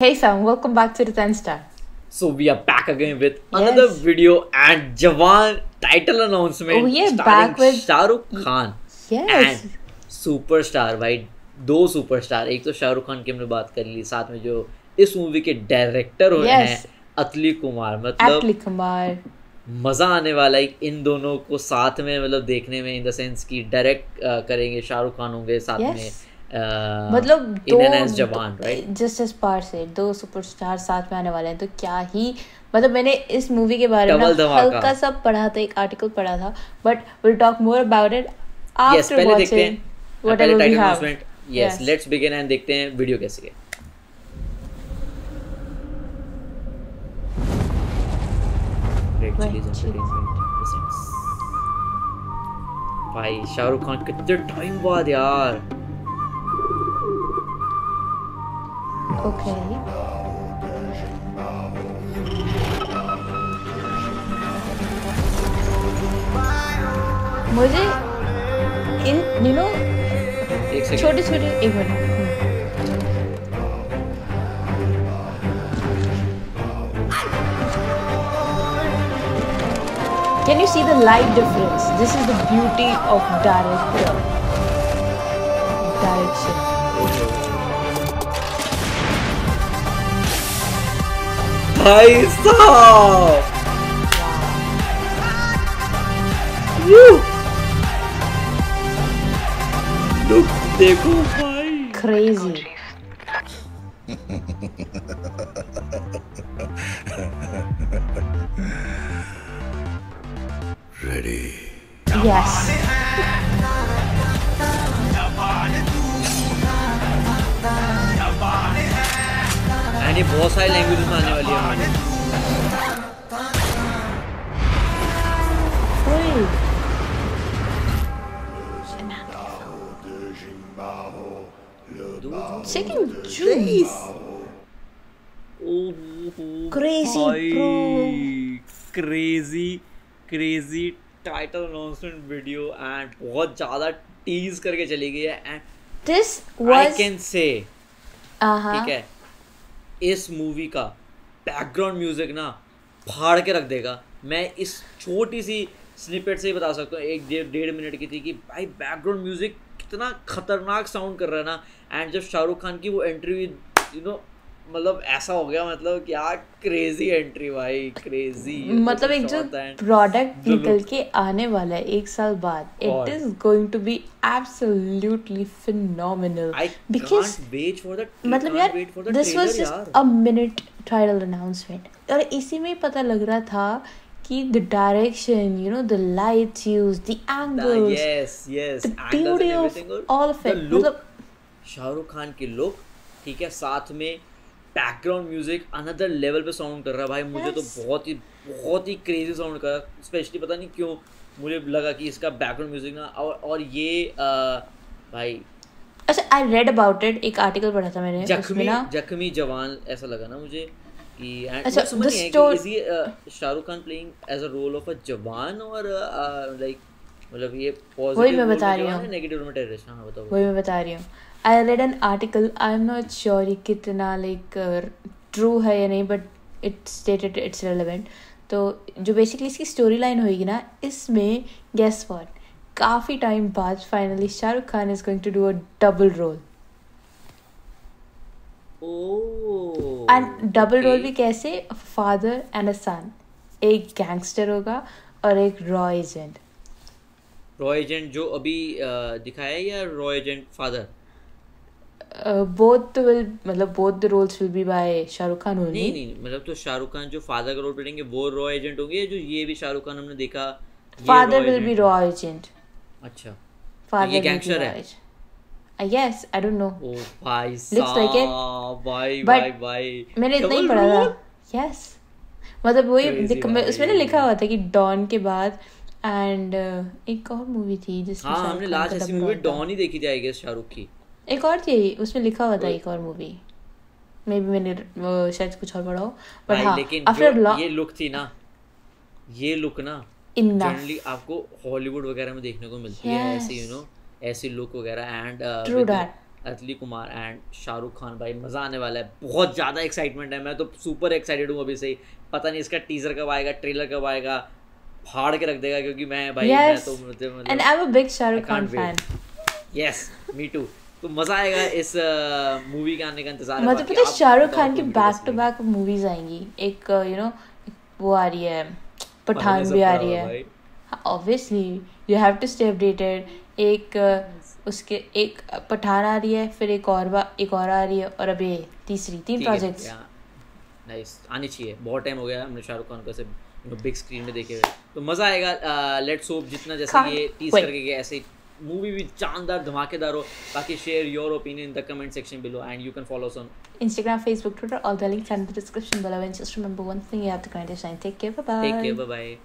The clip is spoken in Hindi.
Hey fam, welcome back to the 10 Star. So we are back again with another Yes. video and Jawan title announcement Oh, yeah, back with- Shahrukh Khan Yes. and superstar भाई दो सुपरस्टार एक तो शाहरुख खान की हमने बात कर ली साथ में जो इस मूवी के डायरेक्टर हो Yes. हैं अतली कुमार मतलब Atli Kumar. मज़ा आने वाला है इन दोनों को साथ में मतलब देखने में इन द सेंस कि डायरेक्ट करेंगे शाहरुख खान होंगे साथ Yes. में uh, मतलब in as Jawan right just as per से दो सुपरस्टार साथ में आने वाले हैं तो क्या ही मतलब मैंने इस मूवी के बारे में। हल्का सा पढ़ा था एक आर्टिकल पढ़ा था but will talk more about it after watching whatever we have yes let's begin and देखते हैं वीडियो कैसे है। भाई शाहरुख खान कितने टाइम बाद यार। ओके मुझे इन यू नो एक सेकंड छोटे छोटे एक minute hmm. Can you see the light difference? This is the beauty of director. Direction. भाई साहब लुक देखो भाई Crazy. Ready. Yes. ये बहुत सारी लैंग्वेज में आने वाली है हमारी. Second June. Crazy, crazy crazy title announcement video and बहुत ज़्यादा टीज करके चली गई है and This was. Can say Uh-huh. ठीक है इस मूवी का बैकग्राउंड म्यूज़िक ना फाड़ के रख देगा। मैं इस छोटी सी स्निपेट से ही बता सकता हूँ, एक डेढ़ डेढ़ मिनट की थी कि भाई बैकग्राउंड म्यूज़िक कितना खतरनाक साउंड कर रहा है ना। एंड जब शाहरुख खान की वो एंट्री यू नो मतलब ऐसा हो गया मतलब क्या क्रेजी एंट्री भाई क्रेजी मतलब एक जो प्रोडक्ट निकल के आने वाला है एक साल बाद और- it is going to be absolutely phenomenal because wait for the मतलब यार this was just a minute trial announcement और इसी में पता लग रहा था कि the direction you know the lights use the angles yes yes the beauty of all of it. मतलब शाहरुख खान की लुक ठीक है साथ में बैकग्राउंड म्यूज़िक अनदर लेवल पे साउंड कर रहा है भाई। मुझे yes. तो बहुत ही बहुत ही क्रेजी साउंड कर। रहा है स्पेशली पता नहीं क्यों मुझे लगा कि इसका बैकग्राउंड म्यूज़िक ना और और ये अ, भाई। अच्छा आई रेड अबाउट इट एक आर्टिकल पढ़ा था मैंने जख्मी ना। जख्मी जवान ऐसा लगा ना मुझे कि अच्छा, समझ नहीं है कि Shahrukh Khan playing as a role of a jawan और लाइक मतलब ये पॉजिटिव वही मैं बता रही हूँ। नेगेटिव में टेररिस्ट हाँ बताओ वही मैं बता रही हूँ। An article I am not sure ये कितना लाइक ट्रू है या नहीं but it stated it's relevant तो जो बेसिकली इसकी स्टोरी लाइन होगी ना इसमें गेस वॉट काफ़ी टाइम बाद finally Shahrukh Khan is going to do a double role and double role भी कैसे? फादर एंड अ सन एक गैंगस्टर होगा और एक रॉ एजेंट रॉय एजेंट जो अभी अ, दिखाया है या रॉय एजेंट फादर बोथ विल मतलब both the roles will be by Shahrukh Khan नहीं ओनली नहीं मतलब तो शाहरुख खान जो फादर का रोल प्लेंगे वो रॉय एजेंट होंगे जो ये भी शाहरुख खान हमने देखा फादर विल बी रॉ एजेंट अच्छा। Father ये gangster है? I guess I don't know. ओ भाई like it. साहब भाई भाई भाई। मैंने इतना ही पढ़ा था। यस मतलब वही उसमें ना लिखा हुआ था कि डॉन के बाद एंड एक और मूवी थी जिसमें हाँ हमने लास्ट ऐसी मूवी डॉन ही देखी थी आई गेस शाहरुख की। एक और थी उसमें लिखा हुआ था एक और मूवी मे बी मैंने शायद कुछ और पढ़ा हो बट हाँ लेकिन आफ्टर ये लुक थी ना ये लुक ना जनरली आपको हॉलीवुड वगैरह में देखने को मिलती है Yes. ऐसी यू नो ऐसी लुक वगैरह एंड. अतली कुमार एंड शाहरुख खान भाई मज़ा आने वाला है बहुत ज़्यादा एक्साइटमेंट है मैं तो सुपर एक्साइटेड हूँ अभी से ही पता नहीं इसका टीजर कब आएगा ट्रेलर कब आएगा फाड़ के रख देगा क्योंकि मैं भाई मैं Yes. तो मतलब big Shah Rukh I Khan can't wait. fan. Yes me too तो मज़ा आएगा इस मूवी के आने का इंतज़ार मतलब पता है शाहरुख खान की बैक टू बैक मूवीज़ आएँगी। एक यू नो वो आ रही है पठान भी आ रही है। Obviously you have to stay updated एक uh, उसके एक पठान आ रही है फिर एक और एक और आ रही है और अभी तीसरी तीन है, प्रोजेक्ट्स नाइस आनी चाहिए। बहुत टाइम हो गया हमने शाहरुख खान को ऐसे बिग स्क्रीन में देखे हुए। तो मज़ा आएगा लेट्स होप जितना जैसे ये टीज करके ऐसे मूवी भी शानदार धमाकेदार हो बाकी share your opinion in the comment section below and you can follow us on Instagram, Facebook, Twitter, all the links are in the description below. And just remember one thing: you have to your shine. Take care. Bye bye. Take care, bye bye